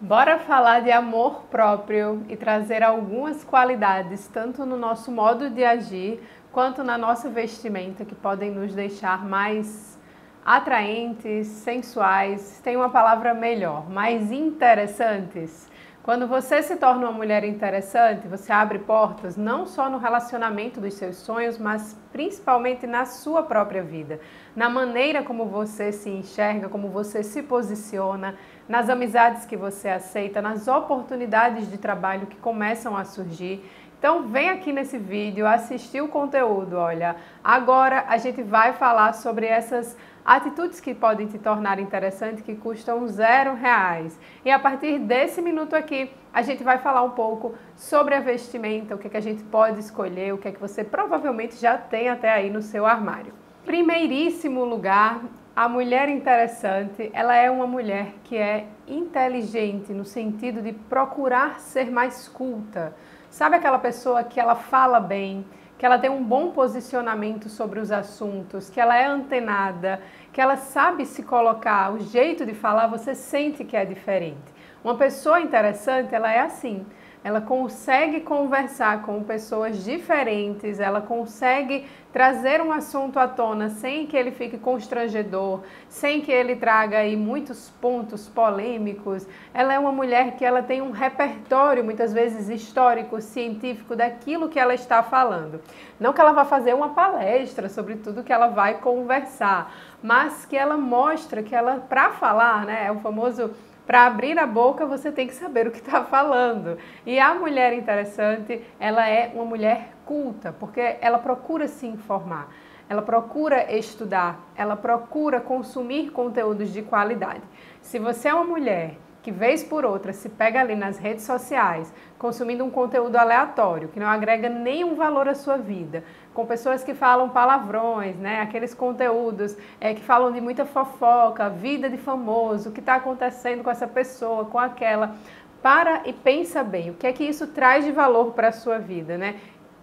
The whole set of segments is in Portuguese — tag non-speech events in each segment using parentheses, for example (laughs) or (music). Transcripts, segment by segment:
Bora falar de amor próprio e trazer algumas qualidades, tanto no nosso modo de agir, quanto na nossa vestimenta, que podem nos deixar mais atraentes, sensuais, tem uma palavra melhor, mais interessantes. Quando você se torna uma mulher interessante, você abre portas não só no relacionamento dos seus sonhos, mas principalmente na sua própria vida, na maneira como você se enxerga, como você se posiciona, nas amizades que você aceita, nas oportunidades de trabalho que começam a surgir. Então vem aqui nesse vídeo assistir o conteúdo, olha. Agora a gente vai falar sobre essas atitudes que podem te tornar interessante que custam zero reais. E a partir desse minuto aqui, a gente vai falar um pouco sobre a vestimenta, o que, é que a gente pode escolher, o que é que você provavelmente já tem até aí no seu armário. Primeiríssimo lugar, a mulher interessante, ela é uma mulher que é inteligente no sentido de procurar ser mais culta. Sabe aquela pessoa que ela fala bem, que ela tem um bom posicionamento sobre os assuntos, que ela é antenada, que ela sabe se colocar, o jeito de falar você sente que é diferente. Uma pessoa interessante, ela é assim ela consegue conversar com pessoas diferentes, ela consegue trazer um assunto à tona sem que ele fique constrangedor, sem que ele traga aí muitos pontos polêmicos. Ela é uma mulher que ela tem um repertório muitas vezes histórico, científico daquilo que ela está falando. Não que ela vá fazer uma palestra sobre tudo que ela vai conversar, mas que ela mostra que ela para falar, né, é o famoso para abrir a boca você tem que saber o que está falando. E a mulher interessante, ela é uma mulher culta, porque ela procura se informar, ela procura estudar, ela procura consumir conteúdos de qualidade. Se você é uma mulher que vez por outra se pega ali nas redes sociais, consumindo um conteúdo aleatório, que não agrega nenhum valor à sua vida, com pessoas que falam palavrões, né? aqueles conteúdos é, que falam de muita fofoca, vida de famoso, o que está acontecendo com essa pessoa, com aquela. Para e pensa bem, o que é que isso traz de valor para a sua vida, né?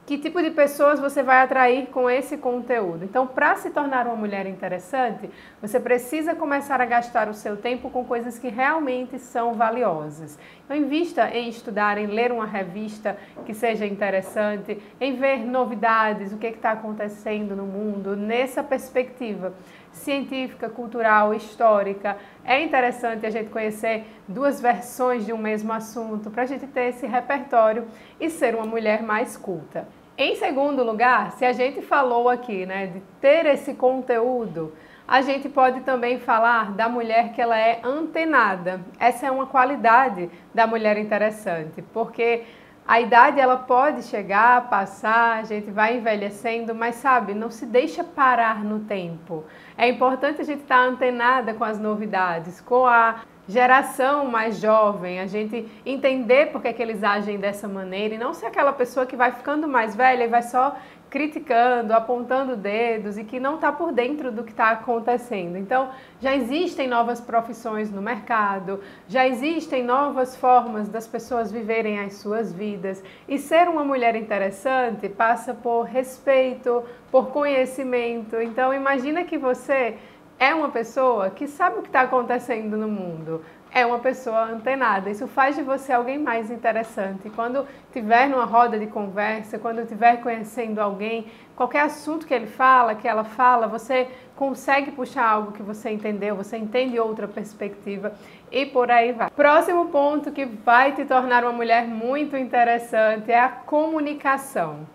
Que tipo de pessoas você vai atrair com esse conteúdo. Então, para se tornar uma mulher interessante, você precisa começar a gastar o seu tempo com coisas que realmente são valiosas. Então, invista em estudar, em ler uma revista que seja interessante, em ver novidades, o que está acontecendo no mundo, nessa perspectiva científica, cultural, histórica. É interessante a gente conhecer duas versões de um mesmo assunto para a gente ter esse repertório e ser uma mulher mais culta. Em segundo lugar, se a gente falou aqui, né, de ter esse conteúdo, a gente pode também falar da mulher que ela é antenada. Essa é uma qualidade da mulher interessante, porque a idade ela pode chegar, passar, a gente vai envelhecendo, mas sabe, não se deixa parar no tempo. É importante a gente estar antenada com as novidades, com a geração mais jovem, a gente entender por que, é que eles agem dessa maneira e não ser aquela pessoa que vai ficando mais velha e vai só criticando, apontando dedos e que não está por dentro do que está acontecendo. Então, já existem novas profissões no mercado, já existem novas formas das pessoas viverem as suas vidas. E ser uma mulher interessante passa por respeito, por conhecimento. Então, imagina que você é uma pessoa que sabe o que está acontecendo no mundo, é uma pessoa antenada. Isso faz de você alguém mais interessante. Quando tiver numa roda de conversa, quando estiver conhecendo alguém, qualquer assunto que ele fala, que ela fala, você consegue puxar algo que você entendeu, você entende outra perspectiva e por aí vai. Próximo ponto que vai te tornar uma mulher muito interessante é a comunicação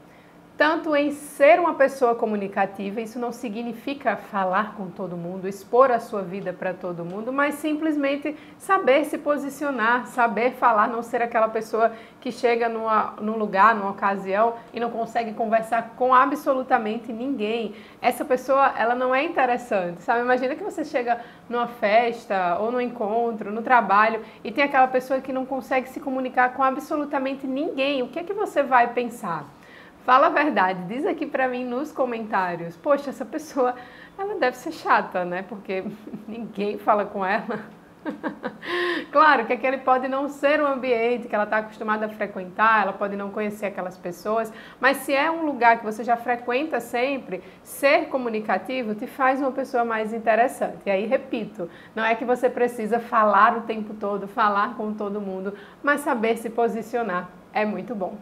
tanto em ser uma pessoa comunicativa, isso não significa falar com todo mundo, expor a sua vida para todo mundo, mas simplesmente saber se posicionar, saber falar, não ser aquela pessoa que chega numa, num lugar, numa ocasião e não consegue conversar com absolutamente ninguém. Essa pessoa, ela não é interessante, sabe? Imagina que você chega numa festa ou no encontro, no trabalho e tem aquela pessoa que não consegue se comunicar com absolutamente ninguém. O que é que você vai pensar? Fala a verdade, diz aqui para mim nos comentários. Poxa, essa pessoa, ela deve ser chata, né? Porque (laughs) ninguém fala com ela. (laughs) claro que aquele pode não ser um ambiente que ela está acostumada a frequentar, ela pode não conhecer aquelas pessoas, mas se é um lugar que você já frequenta sempre, ser comunicativo te faz uma pessoa mais interessante. E aí, repito, não é que você precisa falar o tempo todo, falar com todo mundo, mas saber se posicionar é muito bom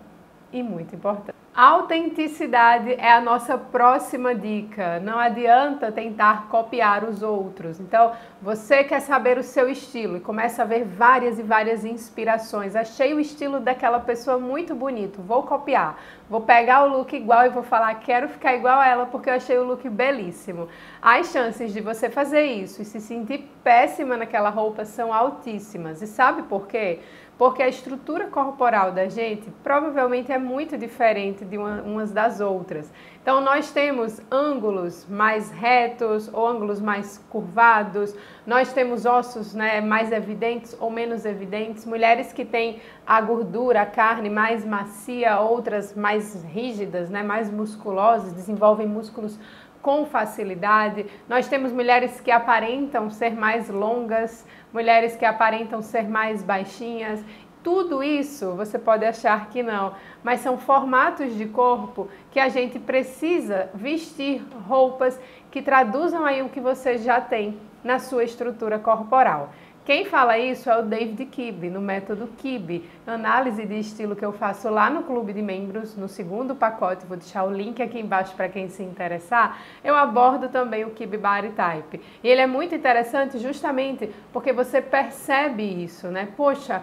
e muito importante. Autenticidade é a nossa próxima dica. Não adianta tentar copiar os outros. Então, você quer saber o seu estilo e começa a ver várias e várias inspirações. Achei o estilo daquela pessoa muito bonito, vou copiar. Vou pegar o look igual e vou falar, quero ficar igual a ela porque eu achei o look belíssimo. As chances de você fazer isso e se sentir péssima naquela roupa são altíssimas. E sabe por quê? Porque a estrutura corporal da gente provavelmente é muito diferente de uma, umas das outras. Então, nós temos ângulos mais retos ou ângulos mais curvados, nós temos ossos né, mais evidentes ou menos evidentes, mulheres que têm a gordura, a carne mais macia, outras mais rígidas, né, mais musculosas, desenvolvem músculos com facilidade. Nós temos mulheres que aparentam ser mais longas, mulheres que aparentam ser mais baixinhas. Tudo isso você pode achar que não, mas são formatos de corpo que a gente precisa vestir roupas que traduzam aí o que você já tem na sua estrutura corporal. Quem fala isso é o David Kibb, no método Kibb, análise de estilo que eu faço lá no clube de membros, no segundo pacote, vou deixar o link aqui embaixo para quem se interessar. Eu abordo também o Kibb Body Type. E ele é muito interessante justamente porque você percebe isso, né? Poxa,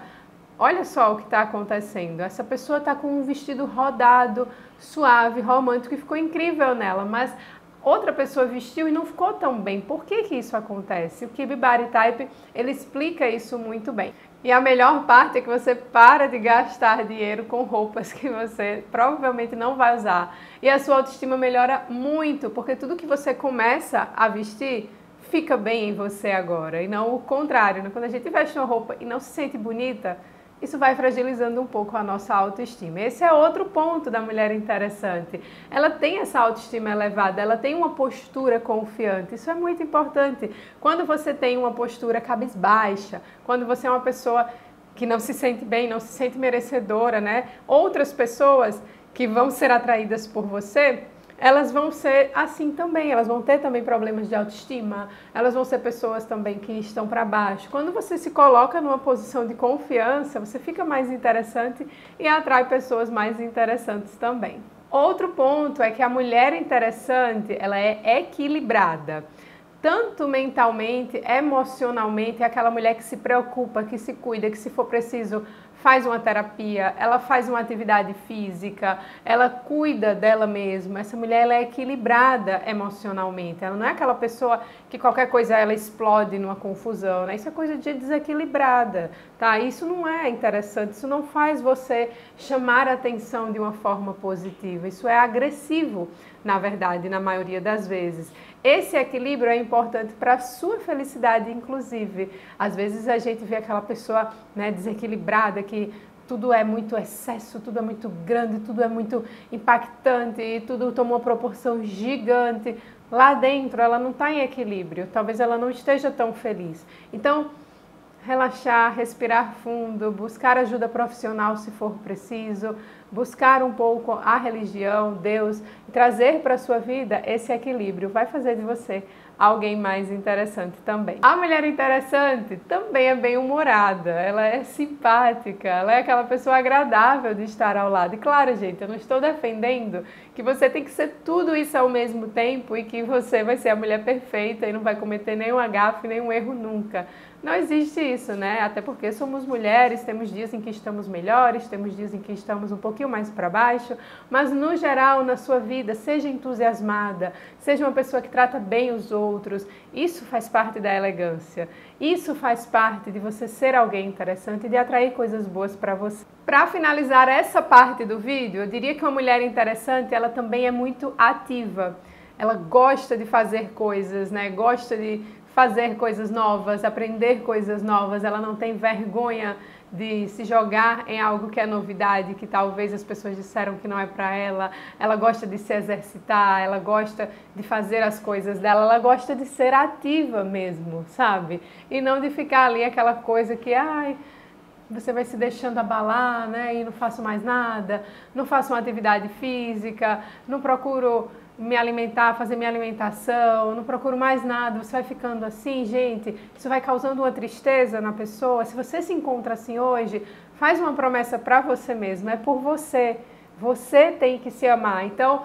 olha só o que está acontecendo. Essa pessoa está com um vestido rodado, suave, romântico e ficou incrível nela, mas outra pessoa vestiu e não ficou tão bem. Por que, que isso acontece? O Kibi Body Type ele explica isso muito bem. E a melhor parte é que você para de gastar dinheiro com roupas que você provavelmente não vai usar. E a sua autoestima melhora muito, porque tudo que você começa a vestir fica bem em você agora. E não o contrário. Né? Quando a gente veste uma roupa e não se sente bonita, isso vai fragilizando um pouco a nossa autoestima. Esse é outro ponto da mulher interessante. Ela tem essa autoestima elevada, ela tem uma postura confiante. Isso é muito importante. Quando você tem uma postura cabisbaixa, quando você é uma pessoa que não se sente bem, não se sente merecedora, né? Outras pessoas que vão ser atraídas por você, elas vão ser assim também, elas vão ter também problemas de autoestima, elas vão ser pessoas também que estão para baixo. Quando você se coloca numa posição de confiança, você fica mais interessante e atrai pessoas mais interessantes também. Outro ponto é que a mulher interessante, ela é equilibrada tanto mentalmente, emocionalmente, é aquela mulher que se preocupa, que se cuida, que se for preciso faz uma terapia, ela faz uma atividade física, ela cuida dela mesma. Essa mulher ela é equilibrada emocionalmente. Ela não é aquela pessoa que qualquer coisa ela explode numa confusão, né? Isso é coisa de desequilibrada, tá? Isso não é interessante, isso não faz você chamar a atenção de uma forma positiva. Isso é agressivo, na verdade, na maioria das vezes. Esse equilíbrio é importante para a sua felicidade, inclusive. Às vezes a gente vê aquela pessoa né, desequilibrada que tudo é muito excesso, tudo é muito grande, tudo é muito impactante e tudo toma uma proporção gigante. Lá dentro ela não está em equilíbrio, talvez ela não esteja tão feliz. Então, relaxar, respirar fundo, buscar ajuda profissional se for preciso, buscar um pouco a religião, Deus, trazer para a sua vida esse equilíbrio vai fazer de você alguém mais interessante também. A mulher interessante também é bem humorada, ela é simpática, ela é aquela pessoa agradável de estar ao lado. E claro, gente, eu não estou defendendo que você tem que ser tudo isso ao mesmo tempo e que você vai ser a mulher perfeita e não vai cometer nenhum agafe, nenhum erro nunca. Não existe isso, né? Até porque somos mulheres, temos dias em que estamos melhores, temos dias em que estamos um pouquinho mais para baixo, mas no geral, na sua vida, seja entusiasmada, seja uma pessoa que trata bem os outros. Isso faz parte da elegância. Isso faz parte de você ser alguém interessante e de atrair coisas boas para você. Para finalizar essa parte do vídeo, eu diria que uma mulher interessante, ela também é muito ativa. Ela gosta de fazer coisas, né? Gosta de fazer coisas novas, aprender coisas novas, ela não tem vergonha de se jogar em algo que é novidade, que talvez as pessoas disseram que não é para ela. Ela gosta de se exercitar, ela gosta de fazer as coisas dela, ela gosta de ser ativa mesmo, sabe? E não de ficar ali aquela coisa que, ai, você vai se deixando abalar, né? E não faço mais nada, não faço uma atividade física, não procuro me alimentar, fazer minha alimentação, não procuro mais nada, você vai ficando assim, gente, isso vai causando uma tristeza na pessoa. Se você se encontra assim hoje, faz uma promessa para você mesmo, é por você. Você tem que se amar. Então,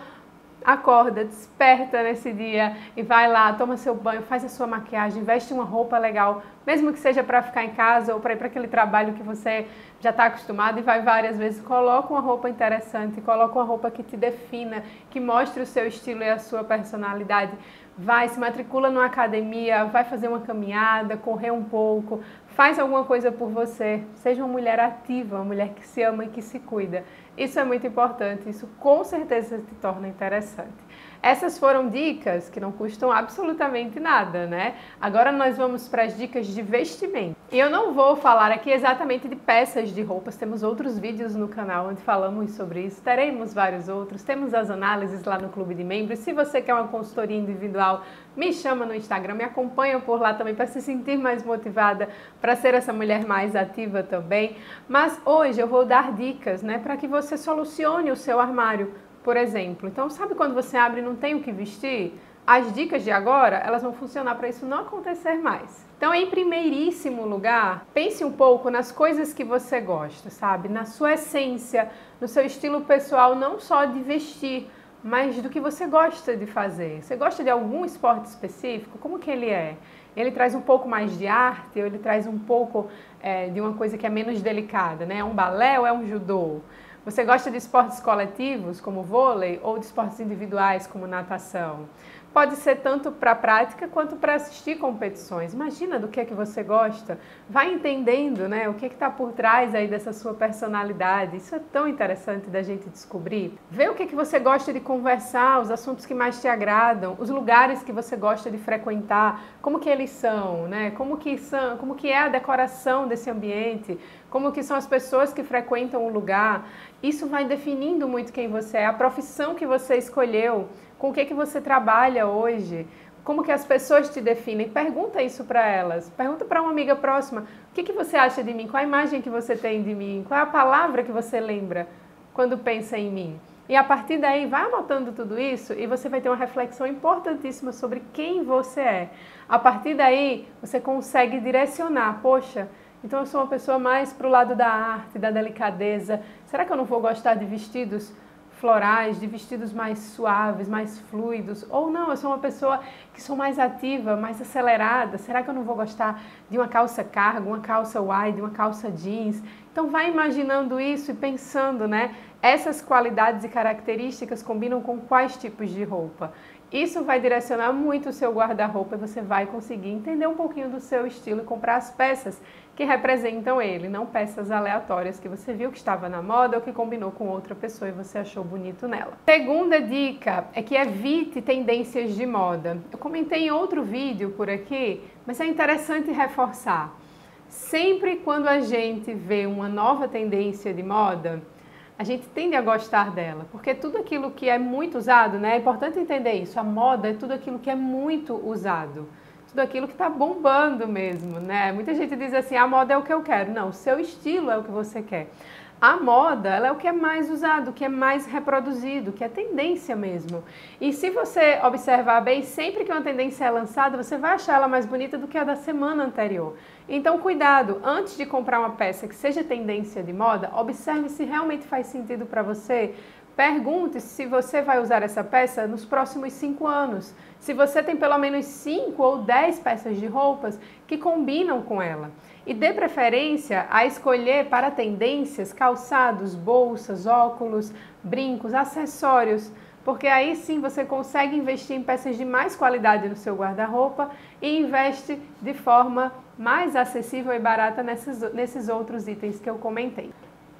acorda, desperta nesse dia e vai lá, toma seu banho, faz a sua maquiagem, veste uma roupa legal, mesmo que seja para ficar em casa ou para ir para aquele trabalho que você já está acostumado e vai várias vezes, coloca uma roupa interessante, coloca uma roupa que te defina, que mostre o seu estilo e a sua personalidade. Vai, se matricula numa academia, vai fazer uma caminhada, correr um pouco, faz alguma coisa por você. Seja uma mulher ativa, uma mulher que se ama e que se cuida. Isso é muito importante, isso com certeza te torna interessante. Essas foram dicas que não custam absolutamente nada, né? Agora nós vamos para as dicas de vestimento. E eu não vou falar aqui exatamente de peças de roupas, temos outros vídeos no canal onde falamos sobre isso, teremos vários outros, temos as análises lá no Clube de Membros. Se você quer uma consultoria individual, me chama no Instagram, me acompanha por lá também para se sentir mais motivada, para ser essa mulher mais ativa também. Mas hoje eu vou dar dicas, né, para que você solucione o seu armário por exemplo. Então, sabe quando você abre e não tem o que vestir? As dicas de agora, elas vão funcionar para isso não acontecer mais. Então, em primeiríssimo lugar, pense um pouco nas coisas que você gosta, sabe? Na sua essência, no seu estilo pessoal, não só de vestir, mas do que você gosta de fazer. Você gosta de algum esporte específico? Como que ele é? Ele traz um pouco mais de arte ou ele traz um pouco é, de uma coisa que é menos delicada, né? É um balé ou é um judô? Você gosta de esportes coletivos, como vôlei, ou de esportes individuais, como natação? Pode ser tanto para prática quanto para assistir competições. Imagina do que é que você gosta. Vai entendendo né, o que é está por trás aí dessa sua personalidade. Isso é tão interessante da gente descobrir. Vê o que, é que você gosta de conversar, os assuntos que mais te agradam, os lugares que você gosta de frequentar, como que eles são, né? Como que são, como que é a decoração desse ambiente, como que são as pessoas que frequentam o lugar. Isso vai definindo muito quem você é, a profissão que você escolheu com o que, que você trabalha hoje, como que as pessoas te definem. Pergunta isso para elas. Pergunta para uma amiga próxima. O que, que você acha de mim? Qual a imagem que você tem de mim? Qual é a palavra que você lembra quando pensa em mim? E a partir daí, vai anotando tudo isso e você vai ter uma reflexão importantíssima sobre quem você é. A partir daí, você consegue direcionar. Poxa, então eu sou uma pessoa mais para o lado da arte, da delicadeza. Será que eu não vou gostar de vestidos florais, de vestidos mais suaves, mais fluidos, ou não, eu sou uma pessoa que sou mais ativa, mais acelerada, será que eu não vou gostar de uma calça cargo, uma calça wide, uma calça jeans? Então vai imaginando isso e pensando, né? Essas qualidades e características combinam com quais tipos de roupa? Isso vai direcionar muito o seu guarda-roupa e você vai conseguir entender um pouquinho do seu estilo e comprar as peças que representam ele, não peças aleatórias que você viu que estava na moda ou que combinou com outra pessoa e você achou bonito nela. Segunda dica é que evite tendências de moda. Eu comentei em outro vídeo por aqui, mas é interessante reforçar. Sempre quando a gente vê uma nova tendência de moda, a gente tende a gostar dela, porque tudo aquilo que é muito usado, né? É importante entender isso. A moda é tudo aquilo que é muito usado, tudo aquilo que está bombando mesmo, né? Muita gente diz assim: a moda é o que eu quero. Não, o seu estilo é o que você quer. A moda, ela é o que é mais usado, o que é mais reproduzido, que é tendência mesmo. E se você observar bem, sempre que uma tendência é lançada, você vai achar ela mais bonita do que a da semana anterior. Então, cuidado, antes de comprar uma peça que seja tendência de moda, observe se realmente faz sentido para você. Pergunte se você vai usar essa peça nos próximos cinco anos. Se você tem pelo menos cinco ou dez peças de roupas que combinam com ela e dê preferência a escolher para tendências calçados, bolsas, óculos, brincos, acessórios, porque aí sim você consegue investir em peças de mais qualidade no seu guarda-roupa e investe de forma mais acessível e barata nesses, nesses outros itens que eu comentei.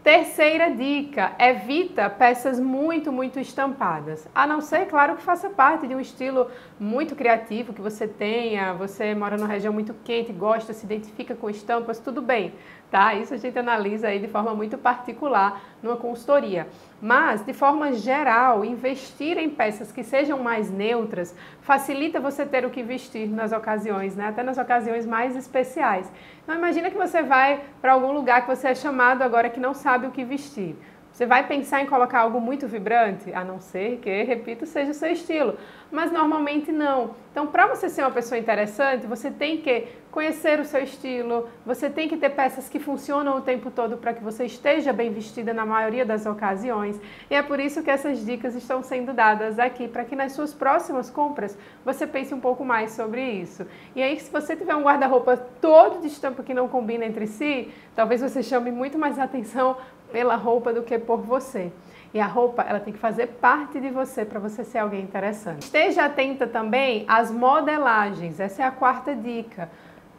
Terceira dica, evita peças muito, muito estampadas. A não ser, claro, que faça parte de um estilo muito criativo que você tenha, você mora numa região muito quente, gosta, se identifica com estampas, tudo bem tá? Isso a gente analisa aí de forma muito particular numa consultoria. Mas, de forma geral, investir em peças que sejam mais neutras facilita você ter o que vestir nas ocasiões, né? Até nas ocasiões mais especiais. Então, imagina que você vai para algum lugar que você é chamado agora que não sabe o que vestir. Você vai pensar em colocar algo muito vibrante, a não ser que, repito, seja o seu estilo. Mas normalmente não. Então, para você ser uma pessoa interessante, você tem que conhecer o seu estilo, você tem que ter peças que funcionam o tempo todo para que você esteja bem vestida na maioria das ocasiões. E é por isso que essas dicas estão sendo dadas aqui, para que nas suas próximas compras você pense um pouco mais sobre isso. E aí, se você tiver um guarda-roupa todo de estampa que não combina entre si, talvez você chame muito mais atenção pela roupa do que por você. E a roupa, ela tem que fazer parte de você para você ser alguém interessante. Esteja atenta também às modelagens. Essa é a quarta dica.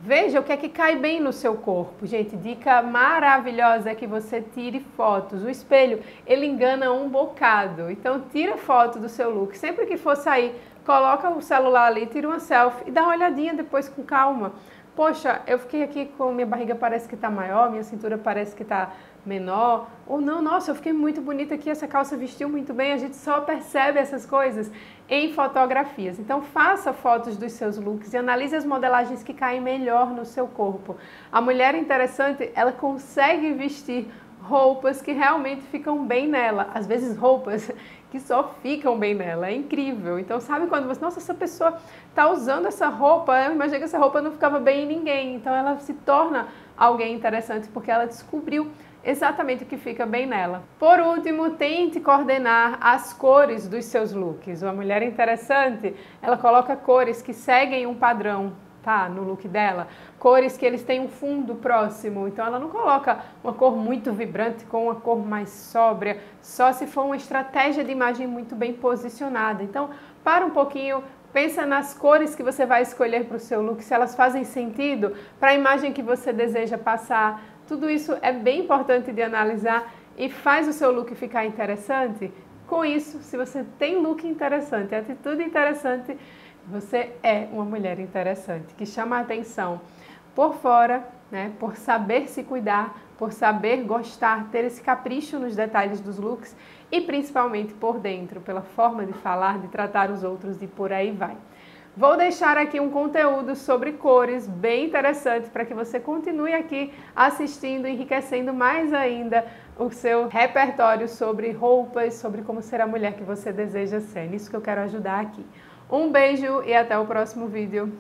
Veja o que é que cai bem no seu corpo. Gente, dica maravilhosa é que você tire fotos. O espelho, ele engana um bocado. Então, tira foto do seu look. Sempre que for sair, coloca o celular ali, tira uma selfie e dá uma olhadinha depois com calma. Poxa, eu fiquei aqui com minha barriga parece que está maior, minha cintura parece que está menor, ou não, nossa, eu fiquei muito bonita aqui, essa calça vestiu muito bem, a gente só percebe essas coisas em fotografias. Então faça fotos dos seus looks e analise as modelagens que caem melhor no seu corpo. A mulher interessante, ela consegue vestir roupas que realmente ficam bem nela, às vezes roupas (laughs) que só ficam bem nela, é incrível. Então sabe quando você, nossa, essa pessoa está usando essa roupa, eu imaginei que essa roupa não ficava bem em ninguém, então ela se torna alguém interessante porque ela descobriu exatamente o que fica bem nela. Por último, tente coordenar as cores dos seus looks. Uma mulher interessante, ela coloca cores que seguem um padrão, tá? No look dela. Cores que eles têm um fundo próximo. Então ela não coloca uma cor muito vibrante com uma cor mais sóbria, só se for uma estratégia de imagem muito bem posicionada. Então, para um pouquinho, Pensa nas cores que você vai escolher para o seu look, se elas fazem sentido para a imagem que você deseja passar. Tudo isso é bem importante de analisar e faz o seu look ficar interessante. Com isso, se você tem look interessante, atitude interessante, você é uma mulher interessante, que chama a atenção por fora, né, por saber se cuidar, por saber gostar, ter esse capricho nos detalhes dos looks e principalmente por dentro, pela forma de falar, de tratar os outros e por aí vai. Vou deixar aqui um conteúdo sobre cores bem interessante para que você continue aqui assistindo, enriquecendo mais ainda o seu repertório sobre roupas, sobre como ser a mulher que você deseja ser. Nisso que eu quero ajudar aqui. Um beijo e até o próximo vídeo.